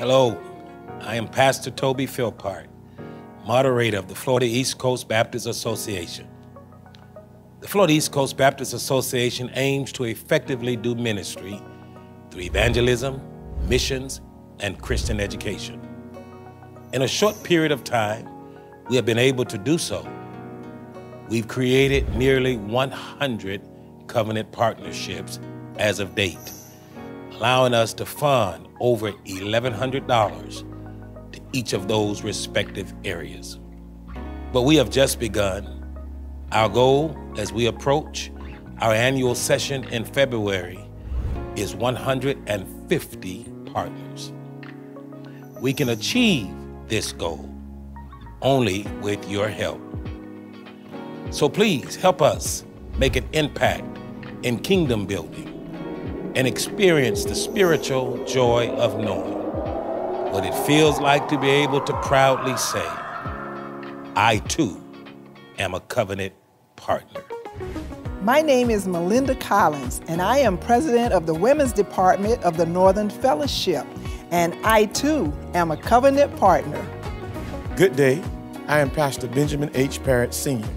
Hello, I am Pastor Toby Philpart, moderator of the Florida East Coast Baptist Association. The Florida East Coast Baptist Association aims to effectively do ministry through evangelism, missions, and Christian education. In a short period of time, we have been able to do so. We've created nearly 100 covenant partnerships as of date, allowing us to fund over $1,100 to each of those respective areas. But we have just begun. Our goal as we approach our annual session in February is 150 partners. We can achieve this goal only with your help. So please help us make an impact in kingdom building and experience the spiritual joy of knowing what it feels like to be able to proudly say, I too am a covenant partner. My name is Melinda Collins, and I am president of the Women's Department of the Northern Fellowship, and I too am a covenant partner. Good day. I am Pastor Benjamin H. Parrott Sr.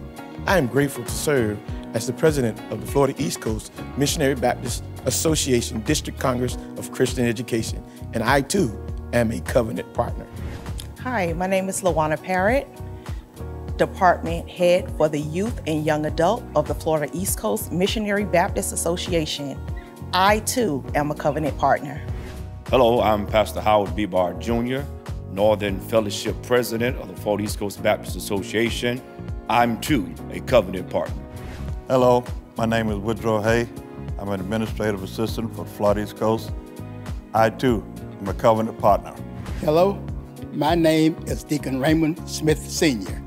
I am grateful to serve as the president of the Florida East Coast Missionary Baptist Association District Congress of Christian Education, and I too am a covenant partner. Hi, my name is Lawana Parrott, department head for the youth and young adult of the Florida East Coast Missionary Baptist Association. I too am a covenant partner. Hello, I'm Pastor Howard B. Barr Jr., Northern Fellowship President of the Florida East Coast Baptist Association. I'm too a covenant partner. Hello, my name is Woodrow Hay. I'm an administrative assistant for the Florida East Coast. I too am a covenant partner. Hello, my name is Deacon Raymond Smith Sr.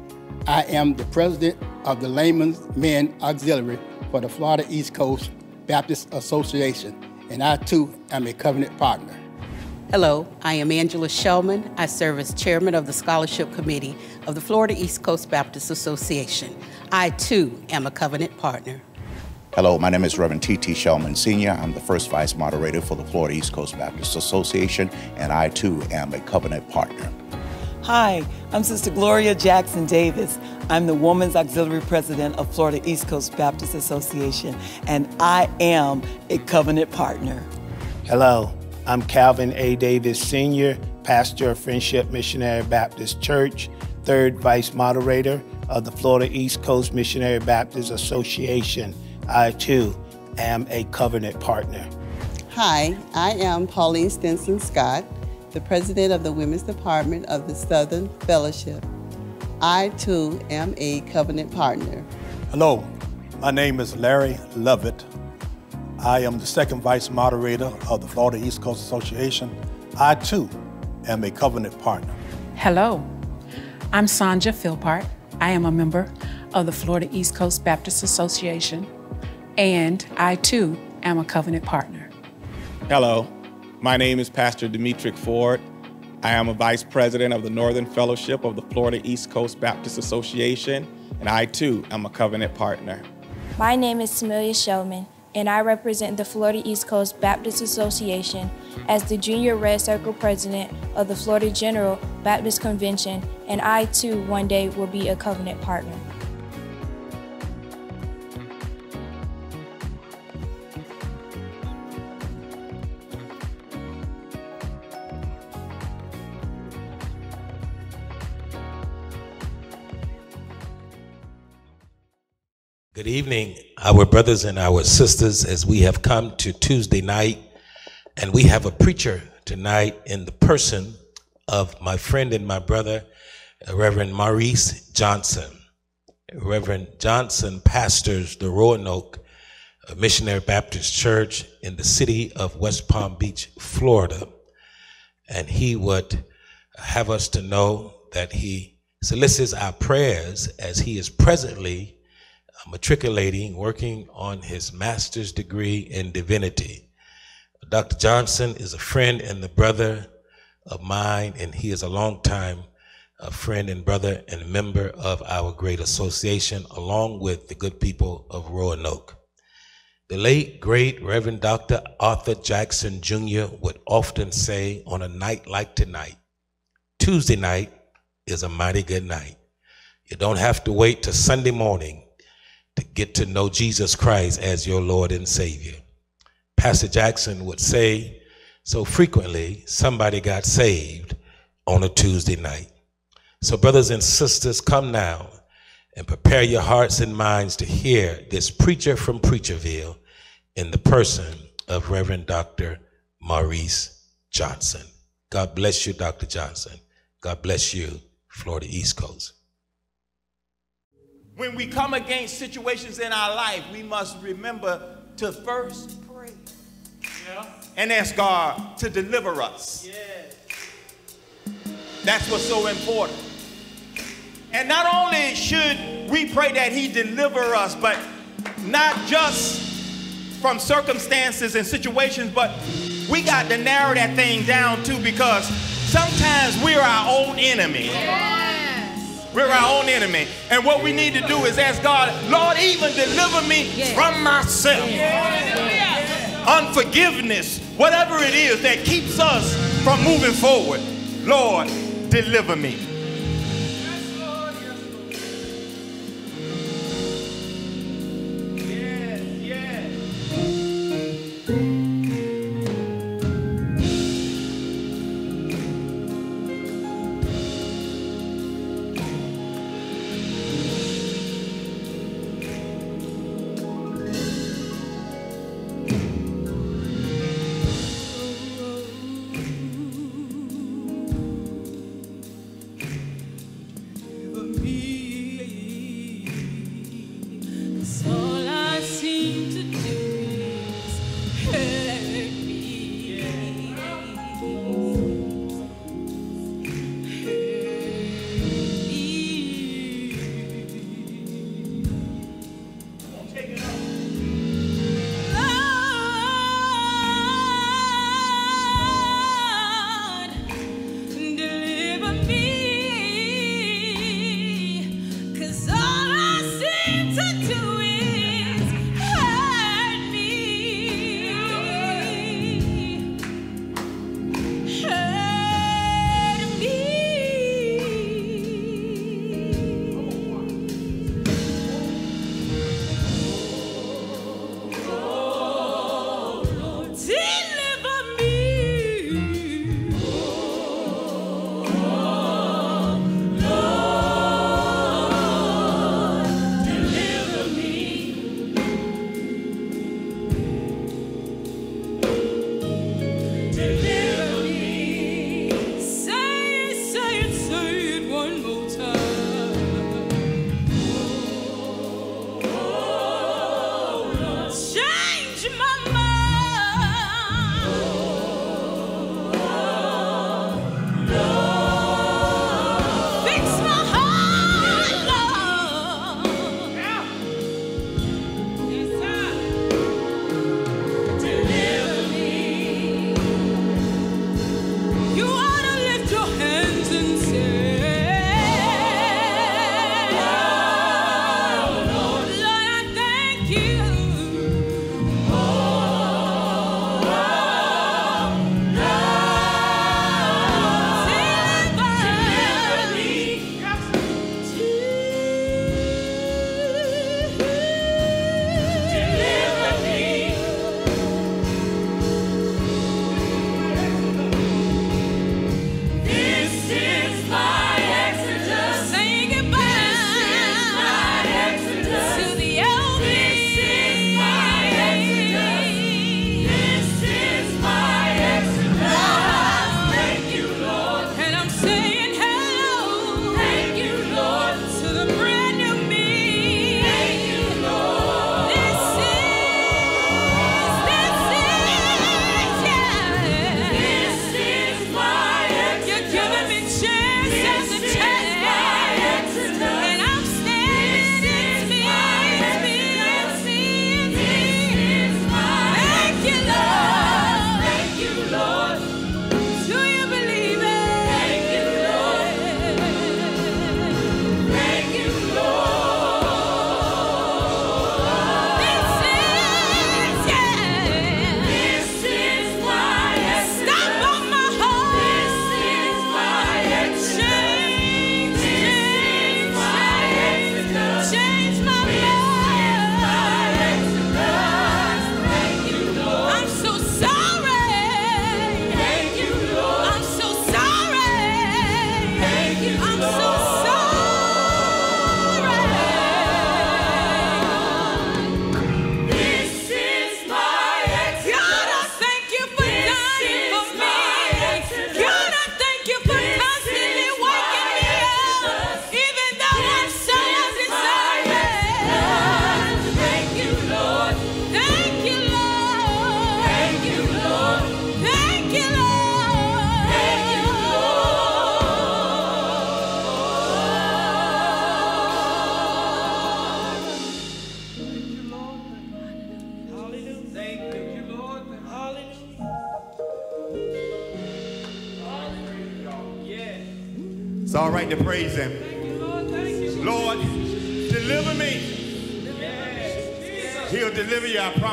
I am the president of the Layman's Men Auxiliary for the Florida East Coast Baptist Association, and I too am a covenant partner. Hello, I am Angela Shellman. I serve as chairman of the Scholarship Committee of the Florida East Coast Baptist Association. I too am a covenant partner. Hello, my name is Reverend T.T. Shellman Sr. I'm the first vice moderator for the Florida East Coast Baptist Association, and I too am a covenant partner. Hi, I'm Sister Gloria Jackson Davis. I'm the Women's Auxiliary President of Florida East Coast Baptist Association, and I am a covenant partner. Hello, I'm Calvin A. Davis Sr., pastor of Friendship Missionary Baptist Church, third vice moderator of the Florida East Coast Missionary Baptist Association. I too am a covenant partner. Hi, I am Pauline Stinson Scott, the president of the Women's Department of the Southern Fellowship. I too am a covenant partner. Hello, my name is Larry Lovett. I am the second vice moderator of the Florida East Coast Association. I too am a covenant partner. Hello, I'm Sanja Philpart. I am a member of the Florida East Coast Baptist Association, and I too am a covenant partner. Hello, my name is Pastor Demetric Ford. I am a vice president of the Northern Fellowship of the Florida East Coast Baptist Association, and I too am a covenant partner. My name is Samilia Shellman and I represent the Florida East Coast Baptist Association as the Junior Red Circle President of the Florida General Baptist Convention, and I too one day will be a covenant partner. Evening, our brothers and our sisters, as we have come to Tuesday night, and we have a preacher tonight in the person of my friend and my brother, Reverend Maurice Johnson. Reverend Johnson pastors the Roanoke uh, Missionary Baptist Church in the city of West Palm Beach, Florida. And he would have us to know that he solicits our prayers as he is presently matriculating, working on his master's degree in divinity. Dr. Johnson is a friend and the brother of mine, and he is a longtime uh, friend and brother and a member of our great association, along with the good people of Roanoke. The late, great Reverend Dr. Arthur Jackson Jr. would often say on a night like tonight, Tuesday night is a mighty good night. You don't have to wait till Sunday morning to get to know Jesus Christ as your Lord and Savior. Pastor Jackson would say so frequently, somebody got saved on a Tuesday night. So, brothers and sisters, come now and prepare your hearts and minds to hear this preacher from Preacherville in the person of Reverend Dr. Maurice Johnson. God bless you, Dr. Johnson. God bless you, Florida East Coast. When we come against situations in our life, we must remember to first pray yeah. and ask God to deliver us. Yeah. That's what's so important. And not only should we pray that He deliver us, but not just from circumstances and situations, but we got to narrow that thing down too because sometimes we're our own enemy. Yes. We're our own enemy. And what we need to do is ask God, Lord, even deliver me yes. from myself. Yes. Unforgiveness, whatever it is that keeps us from moving forward. Lord, deliver me.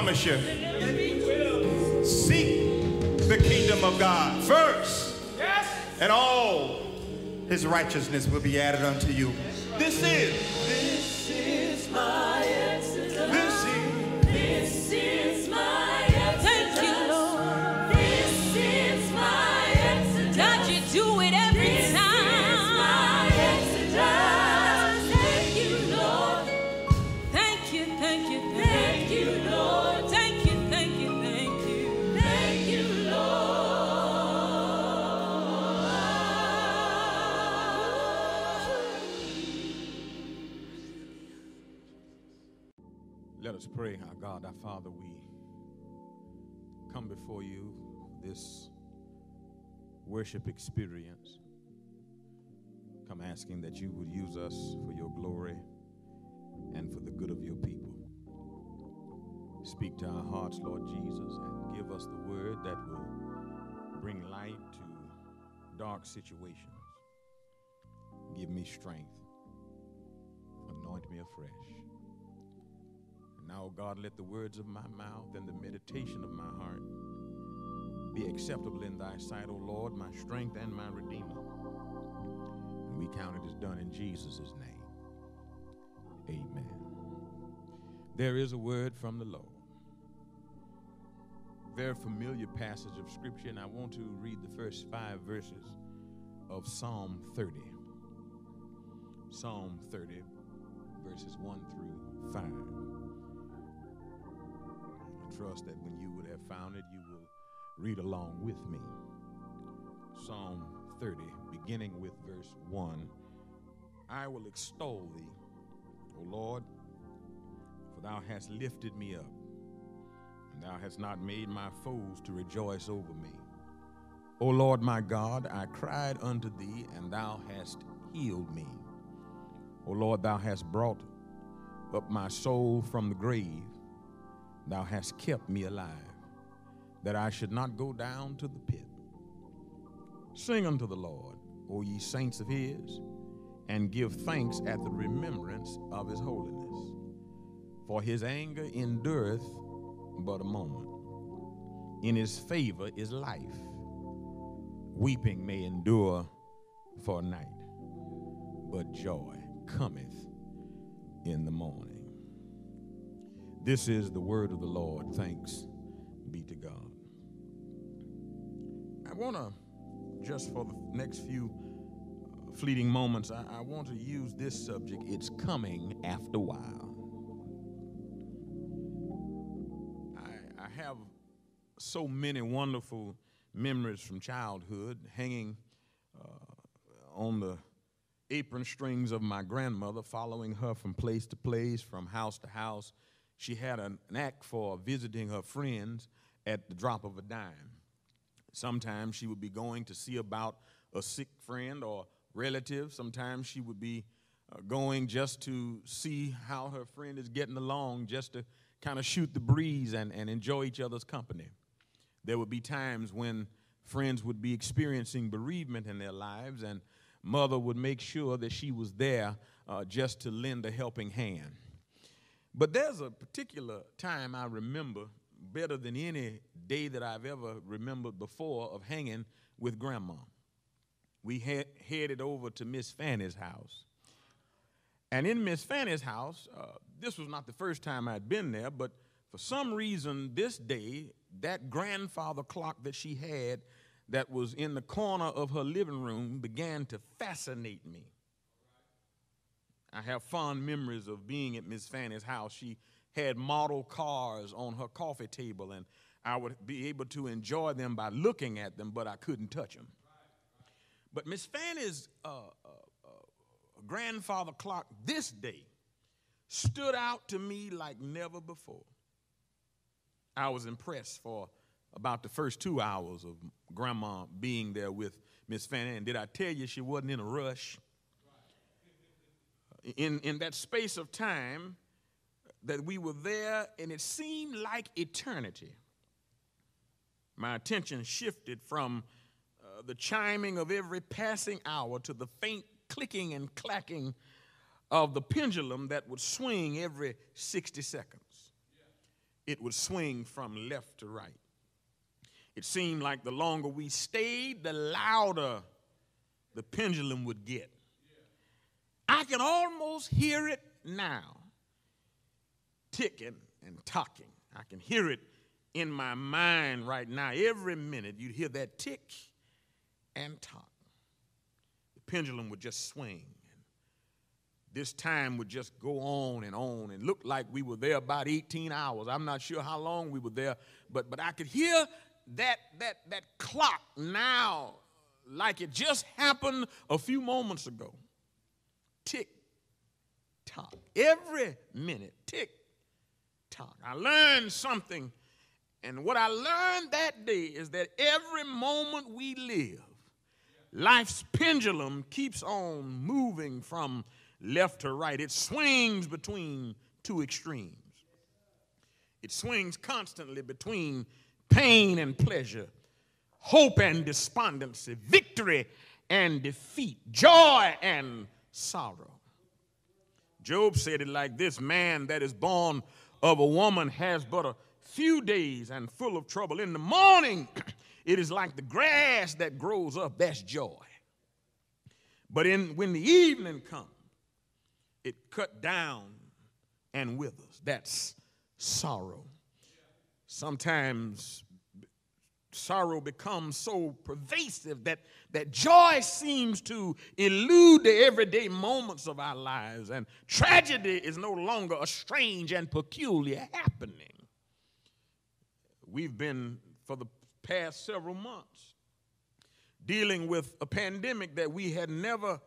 Promise you. Seek the kingdom of God first, and all His righteousness will be added unto you. This is. This is my exodus. This is. This is my. Thank you, Lord. This is my exodus. God, you do it every Father. We come before you this worship experience. Come asking that you would use us for your glory and for the good of your people. Speak to our hearts, Lord Jesus, and give us the word that will bring light to dark situations. Give me strength. Anoint me afresh. Now, God, let the words of my mouth and the meditation of my heart be acceptable in thy sight, O Lord, my strength and my redeemer. And we count it as done in Jesus' name. Amen. There is a word from the Lord. Very familiar passage of scripture, and I want to read the first five verses of Psalm 30. Psalm 30, verses 1 through 5. Trust that when you would have found it, you will read along with me. Psalm 30, beginning with verse 1. I will extol thee, O Lord, for thou hast lifted me up, and thou hast not made my foes to rejoice over me. O Lord my God, I cried unto thee, and thou hast healed me. O Lord, thou hast brought up my soul from the grave. Thou hast kept me alive, that I should not go down to the pit. Sing unto the Lord, O ye saints of his, and give thanks at the remembrance of his holiness. For his anger endureth but a moment. In his favor is life. Weeping may endure for a night, but joy cometh in the morning. This is the word of the Lord. Thanks be to God. I want to, just for the next few uh, fleeting moments, I, I want to use this subject. It's coming after a while. I, I have so many wonderful memories from childhood hanging uh, on the apron strings of my grandmother, following her from place to place, from house to house. She had an knack for visiting her friends at the drop of a dime. Sometimes she would be going to see about a sick friend or relative. Sometimes she would be uh, going just to see how her friend is getting along, just to kind of shoot the breeze and, and enjoy each other's company. There would be times when friends would be experiencing bereavement in their lives, and mother would make sure that she was there uh, just to lend a helping hand. But there's a particular time I remember better than any day that I've ever remembered before of hanging with grandma. We headed over to Miss Fanny's house. And in Miss Fanny's house, uh, this was not the first time I'd been there, but for some reason this day, that grandfather clock that she had that was in the corner of her living room began to fascinate me. I have fond memories of being at Miss Fanny's house. She had model cars on her coffee table, and I would be able to enjoy them by looking at them, but I couldn't touch them. But Miss Fanny's uh, uh, uh, grandfather clock this day stood out to me like never before. I was impressed for about the first two hours of grandma being there with Miss Fanny. And did I tell you she wasn't in a rush? In, in that space of time that we were there, and it seemed like eternity, my attention shifted from uh, the chiming of every passing hour to the faint clicking and clacking of the pendulum that would swing every 60 seconds. It would swing from left to right. It seemed like the longer we stayed, the louder the pendulum would get. I can almost hear it now ticking and talking. I can hear it in my mind right now. Every minute you'd hear that tick and tock. The pendulum would just swing. This time would just go on and on and look like we were there about 18 hours. I'm not sure how long we were there, but, but I could hear that, that, that clock now like it just happened a few moments ago. Tick tock. Every minute, tick tock. I learned something, and what I learned that day is that every moment we live, life's pendulum keeps on moving from left to right. It swings between two extremes. It swings constantly between pain and pleasure, hope and despondency, victory and defeat, joy and sorrow. Job said it like this Man that is born of a woman has but a few days and full of trouble. In the morning, it is like the grass that grows up, that's joy. But in, when the evening comes, it cut down and withers, that's sorrow. Sometimes sorrow becomes so pervasive that, that joy seems to elude the everyday moments of our lives, and tragedy is no longer a strange and peculiar happening. We've been, for the past several months, dealing with a pandemic that we had never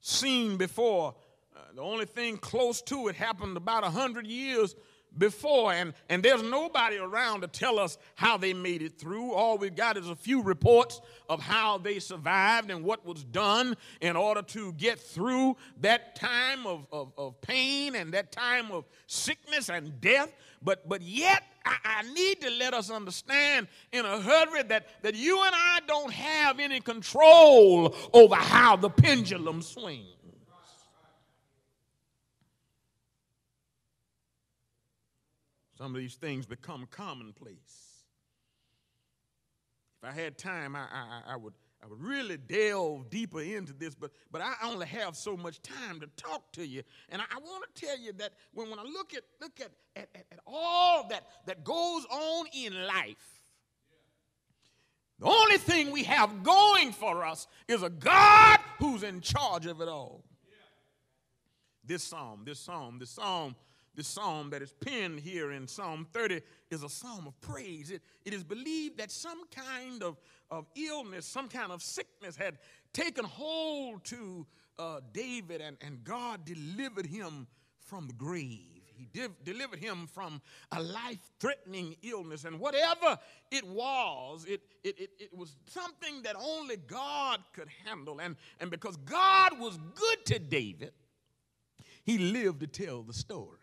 seen before. Uh, the only thing close to it happened about 100 years before, and, and there's nobody around to tell us how they made it through. All we've got is a few reports of how they survived and what was done in order to get through that time of, of, of pain and that time of sickness and death. But, but yet, I, I need to let us understand in a hurry that, that you and I don't have any control over how the pendulum swings. Some of these things become commonplace. If I had time, I, I, I, would, I would really delve deeper into this, but, but I only have so much time to talk to you. And I, I want to tell you that when, when I look at, look at, at, at all that, that goes on in life, the only thing we have going for us is a God who's in charge of it all. This psalm, this psalm, this psalm this psalm that is penned here in Psalm 30 is a psalm of praise. It, it is believed that some kind of, of illness, some kind of sickness had taken hold to uh, David, and, and God delivered him from the grave. He div- delivered him from a life threatening illness. And whatever it was, it, it, it, it was something that only God could handle. And, and because God was good to David, he lived to tell the story.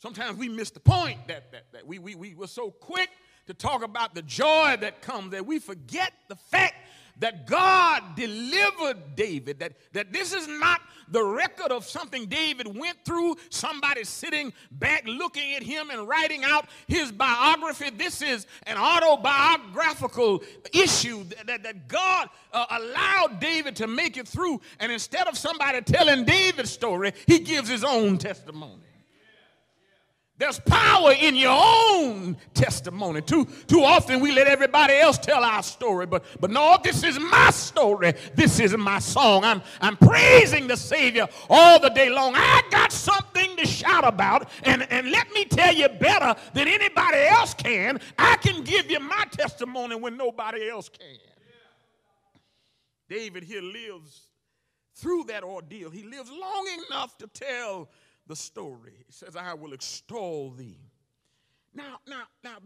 Sometimes we miss the point that, that, that we, we, we were so quick to talk about the joy that comes that we forget the fact that God delivered David, that, that this is not the record of something David went through, somebody sitting back looking at him and writing out his biography. This is an autobiographical issue that, that, that God uh, allowed David to make it through. And instead of somebody telling David's story, he gives his own testimony. There's power in your own testimony. Too, too often we let everybody else tell our story, but, but no, this is my story. This is my song. I'm, I'm praising the Savior all the day long. I got something to shout about, and, and let me tell you better than anybody else can. I can give you my testimony when nobody else can. David here lives through that ordeal. He lives long enough to tell the story. He says, I will extol thee. Now, now, now,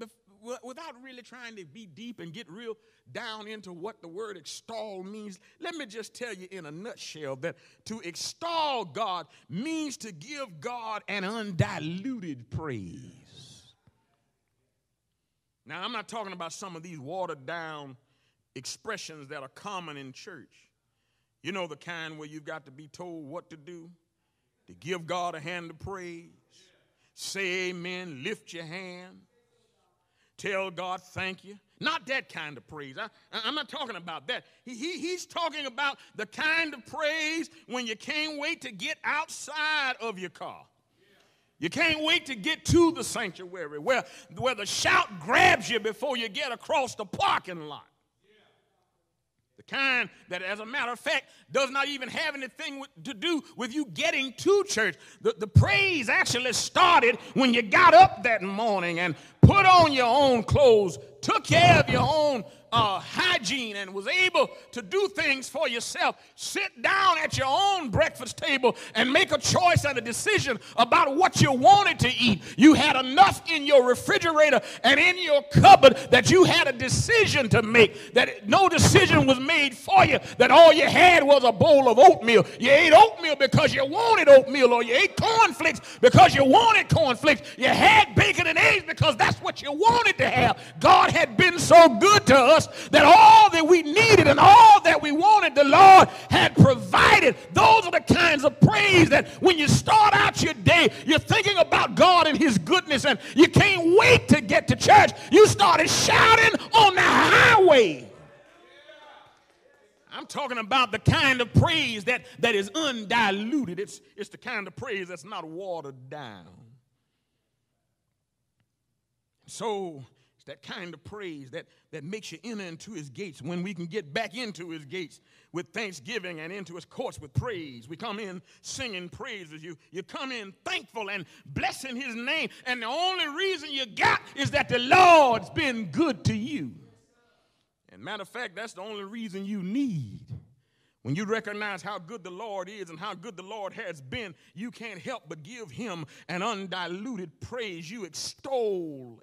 without really trying to be deep and get real down into what the word extol means, let me just tell you in a nutshell that to extol God means to give God an undiluted praise. Now, I'm not talking about some of these watered down expressions that are common in church. You know, the kind where you've got to be told what to do, to give God a hand of praise, say amen, lift your hand, tell God thank you. Not that kind of praise. I, am not talking about that. He, he, he's talking about the kind of praise when you can't wait to get outside of your car. You can't wait to get to the sanctuary where, where the shout grabs you before you get across the parking lot. The kind that, as a matter of fact, does not even have anything with, to do with you getting to church. The, the praise actually started when you got up that morning and put on your own clothes, took care of your own uh, hygiene and was able to do things for yourself, sit down at your own breakfast table and make a choice and a decision about what you wanted to eat. You had enough in your refrigerator and in your cupboard that you had a decision to make, that no decision was made for you, that all you had was a bowl of oatmeal. You ate oatmeal because you wanted oatmeal, or you ate cornflakes because you wanted cornflakes. You had bacon and eggs because that's what you wanted to have. God had been so good to us that all that we needed and all that we wanted, the Lord had provided. Those are the kinds of praise that when you start out your day, you're thinking about God and His goodness, and you can't wait to get to church. You started shouting on the highway. I'm talking about the kind of praise that, that is undiluted. It's, it's the kind of praise that's not watered down. So it's that kind of praise that, that makes you enter into his gates when we can get back into his gates with thanksgiving and into his courts with praise. We come in singing praises. You, you come in thankful and blessing his name. And the only reason you got is that the Lord's been good to you. And matter of fact, that's the only reason you need. When you recognize how good the Lord is and how good the Lord has been, you can't help but give him an undiluted praise. You extol.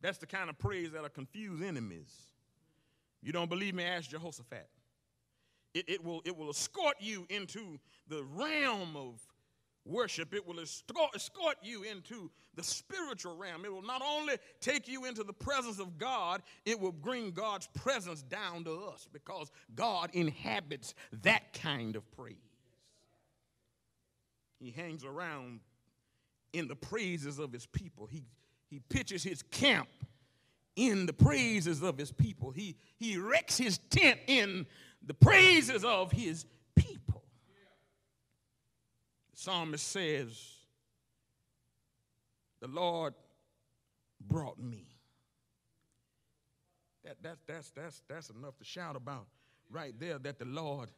That's the kind of praise that'll confuse enemies. You don't believe me? Ask Jehoshaphat. It, it, will, it will escort you into the realm of worship. It will escort, escort you into the spiritual realm. It will not only take you into the presence of God, it will bring God's presence down to us because God inhabits that kind of praise. He hangs around in the praises of his people. He he pitches his camp in the praises of his people. He, he erects his tent in the praises of his people. The psalmist says, The Lord brought me. That, that, that's, that's, that's enough to shout about right there that the Lord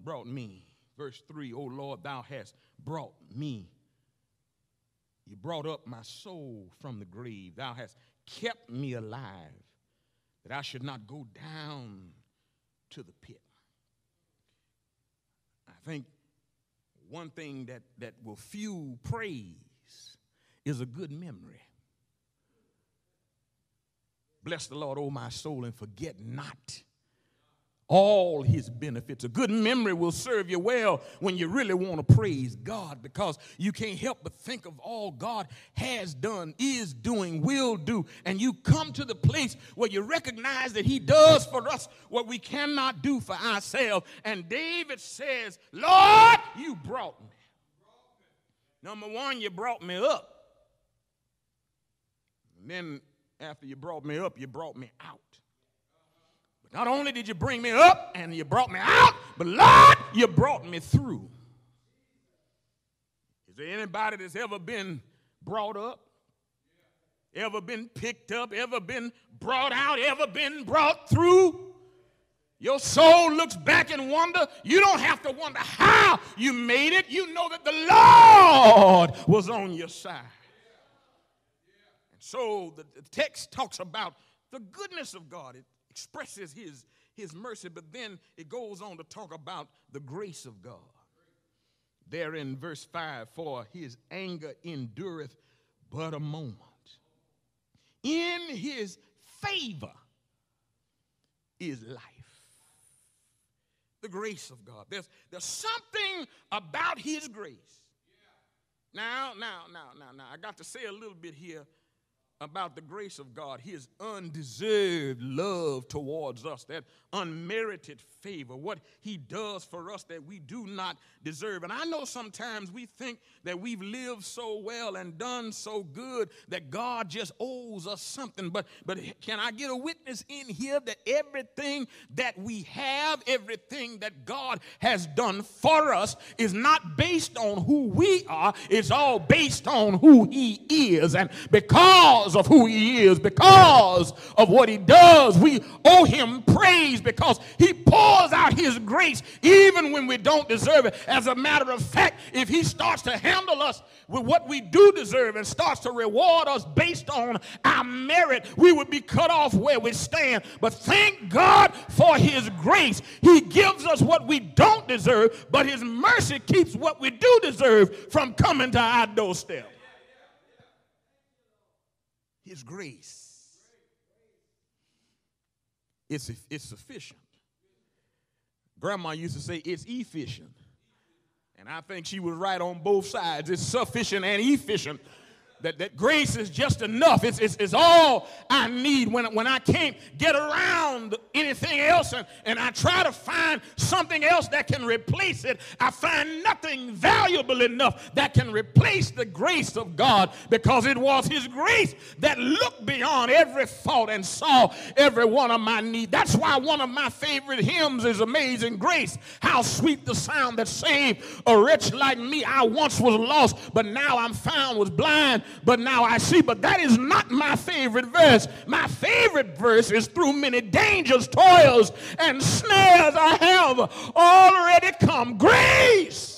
brought me. Verse 3 O Lord, thou hast brought me you brought up my soul from the grave. Thou hast kept me alive, that I should not go down to the pit. I think one thing that, that will fuel praise is a good memory. Bless the Lord, O my soul, and forget not all his benefits. A good memory will serve you well when you really want to praise God because you can't help but think of all God has done, is doing, will do. And you come to the place where you recognize that he does for us what we cannot do for ourselves. And David says, Lord, you brought me. Number one, you brought me up. And then after you brought me up, you brought me out. Not only did you bring me up and you brought me out, but Lord, you brought me through. Is there anybody that's ever been brought up? Ever been picked up? Ever been brought out? Ever been brought through? Your soul looks back and wonder. You don't have to wonder how you made it. You know that the Lord was on your side. And so the, the text talks about the goodness of God. It expresses his, his mercy, but then it goes on to talk about the grace of God. There in verse 5 For his anger endureth but a moment. In his favor is life. The grace of God. There's, there's something about his grace. Now, now, now, now, now, I got to say a little bit here about the grace of God, his undeserved love towards us, that unmerited favor, what he does for us that we do not deserve. And I know sometimes we think that we've lived so well and done so good that God just owes us something. But but can I get a witness in here that everything that we have, everything that God has done for us is not based on who we are, it's all based on who he is. And because of who he is, because of what he does, we owe him praise because he pours out his grace even when we don't deserve it. As a matter of fact, if he starts to handle us with what we do deserve and starts to reward us based on our merit, we would be cut off where we stand. But thank God for his grace. He gives us what we don't deserve, but his mercy keeps what we do deserve from coming to our doorstep. His grace. It's, it's sufficient. Grandma used to say it's efficient. And I think she was right on both sides. It's sufficient and efficient that, that grace is just enough. It's, it's, it's all I need when, when I can't get around anything else and, and I try to find something else that can replace it. I find nothing valuable enough that can replace the grace of God because it was His grace that looked beyond every fault and saw every one of my needs. That's why one of my favorite hymns is Amazing Grace. How sweet the sound that saved a wretch like me. I once was lost, but now I'm found, was blind but now I see. But that is not my favorite verse. My favorite verse is through many dangers, toils, and snares I have already come. Grace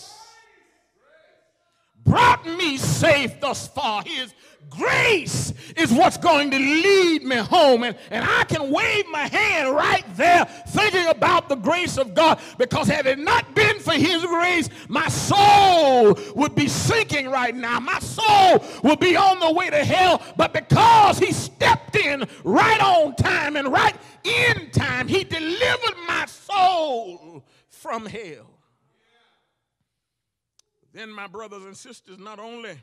brought me safe thus far. His grace is what's going to lead me home. And, and I can wave my hand right there thinking about the grace of God because had it not been for his grace, my soul would be sinking right now. My soul would be on the way to hell. But because he stepped in right on time and right in time, he delivered my soul from hell. Then, my brothers and sisters, not only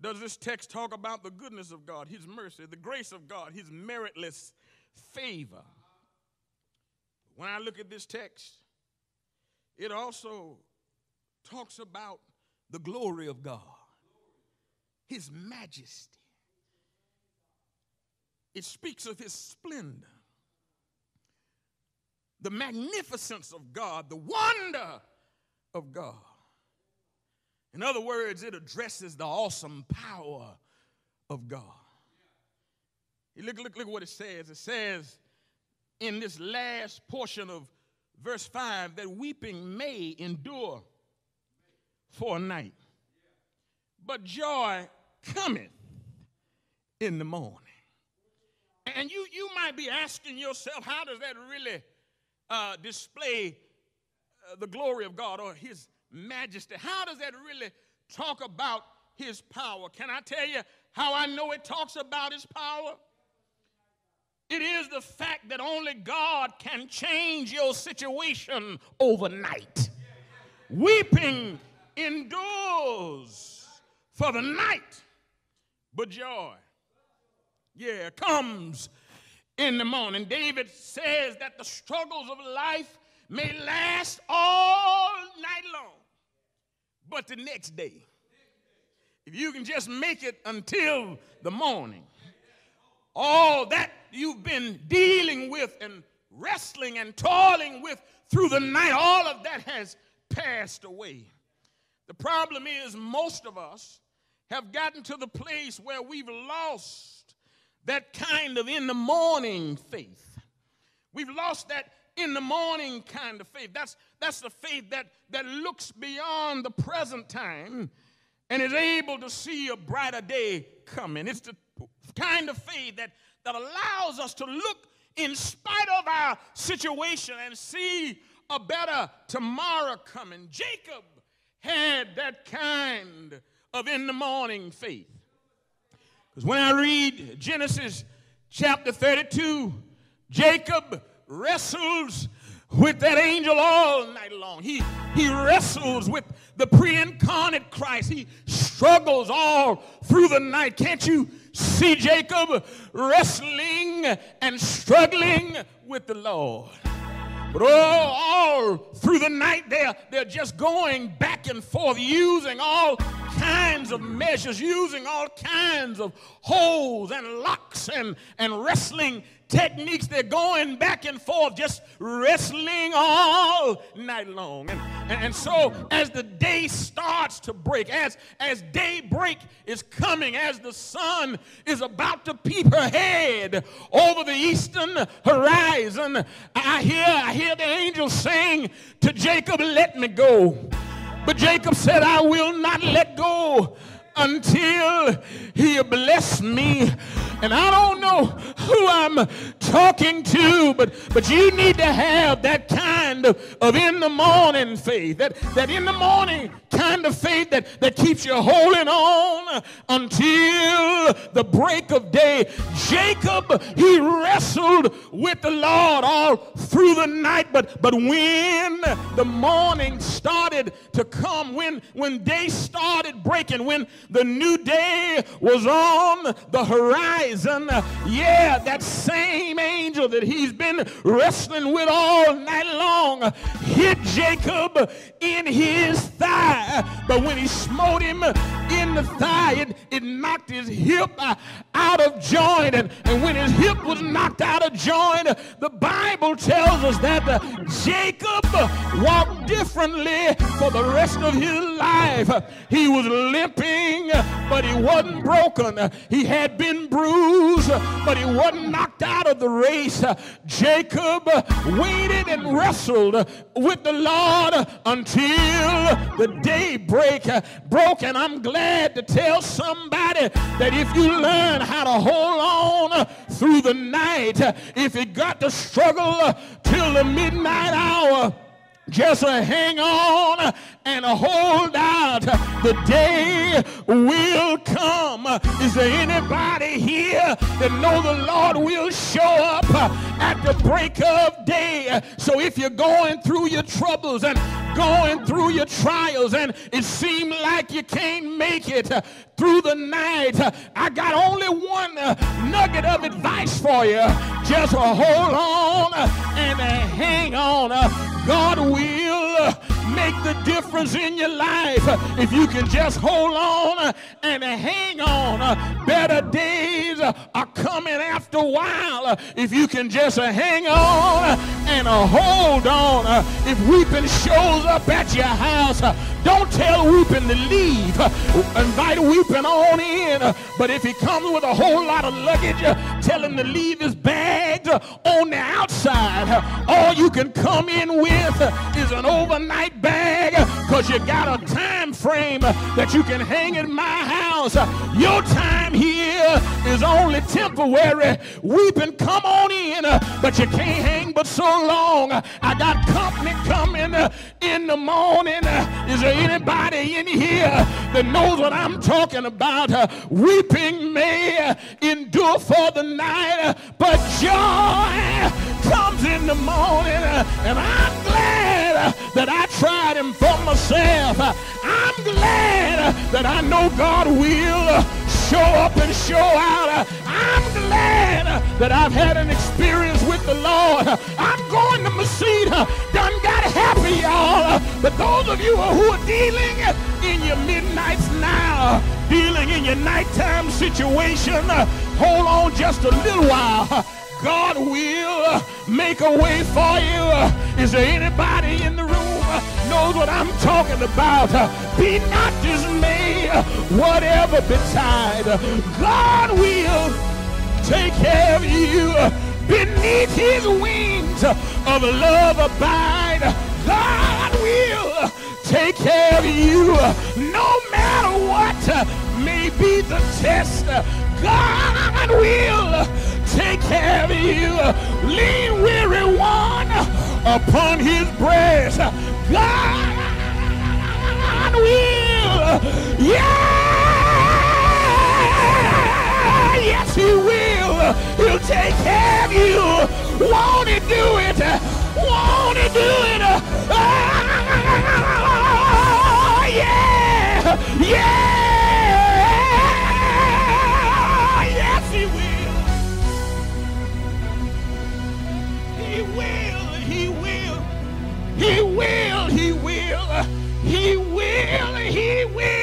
does this text talk about the goodness of God, His mercy, the grace of God, His meritless favor. When I look at this text, it also talks about the glory of God, His majesty. It speaks of His splendor, the magnificence of God, the wonder of God. In other words, it addresses the awesome power of God. Look, look, look what it says. It says in this last portion of verse 5 that weeping may endure for a night, but joy cometh in the morning. And you, you might be asking yourself, how does that really uh, display uh, the glory of God or his majesty. How does that really talk about his power? Can I tell you how I know it talks about his power? It is the fact that only God can change your situation overnight. Weeping endures for the night, but joy, yeah, comes in the morning. David says that the struggles of life may last all night long. But the next day, if you can just make it until the morning, all that you've been dealing with and wrestling and toiling with through the night, all of that has passed away. The problem is, most of us have gotten to the place where we've lost that kind of in the morning faith. We've lost that in the morning kind of faith. That's, that's the faith that, that looks beyond the present time and is able to see a brighter day coming. It's the kind of faith that, that allows us to look in spite of our situation and see a better tomorrow coming. Jacob had that kind of in the morning faith. Because when I read Genesis chapter 32, Jacob wrestles with that angel all night long. He, he wrestles with the pre incarnate Christ. He struggles all through the night. Can't you see Jacob wrestling and struggling with the Lord. But all, all through the night, they're, they're just going back and forth, using all kinds of measures, using all kinds of holes and locks and, and wrestling techniques. They're going back and forth, just wrestling all night long. And, and, and so as the day starts to break, as, as daybreak is coming, as the sun is about to peep her head over the eastern horizon, I hear, I hear the angel saying to Jacob, let me go. But Jacob said, I will not let go until he bless me. And I don't know who I'm talking to, but, but you need to have that kind of, of in the morning faith, that, that in the morning kind of faith that, that keeps you holding on until the break of day. Jacob, he wrestled with the Lord all through the night, but, but when the morning started to come, when, when day started breaking, when the new day was on the horizon, yeah, that same angel that he's been wrestling with all night long hit Jacob in his thigh. But when he smote him in the thigh, it, it knocked his hip uh, out of joint. And, and when his hip was knocked out of joint, the Bible tells us that uh, Jacob walked differently for the rest of his life. He was limping, but he wasn't broken. He had been bruised, but he wasn't knocked out of the race. Jacob waited and wrestled with the Lord until the day break broke. And I'm glad to tell somebody that if you learn how to hold on through the night, if you got to struggle till the midnight hour, just hang on and hold out. The day will come. Is there anybody here that know the Lord will show up at the break of day? So if you're going through your troubles and going through your trials and it seems like you can't make it through the night, I got only one nugget of advice for you. Just hold on and hang on. God will make the difference in your life if you can just hold on and hang on. Better days are coming after a while if you can just hang on and hold on. If weeping shows up at your house, don't tell weeping to leave. Invite weeping on in. But if he comes with a whole lot of luggage, tell him to leave his bags on the outside. All you can come in with is an overnight bag because you got a time frame that you can hang in my house. Your time here is only temporary. Weeping, come on in, but you can't hang but so long. I got company coming in the morning. Is there anybody in here that knows what I'm talking about? Weeping may endure for the night, but joy comes in the morning. And myself. I'm glad that I know God will show up and show out. I'm glad that I've had an experience with the Lord. I'm going to Mesita. Done got happy, y'all. But those of you who are dealing in your midnights now, dealing in your nighttime situation, hold on just a little while. God will make a way for you. Is there anybody in the room knows what I'm talking about? Be not dismayed, whatever betide. God will take care of you. Beneath his wings of love abide. God will take care of you no matter what may be the test. God will take care of you. Lean weary one upon his breast. God will. Yeah! Yes, he will. He'll take care of you. Won't he do it? Won't he do it? Ah, yeah! Yeah! He will, he will,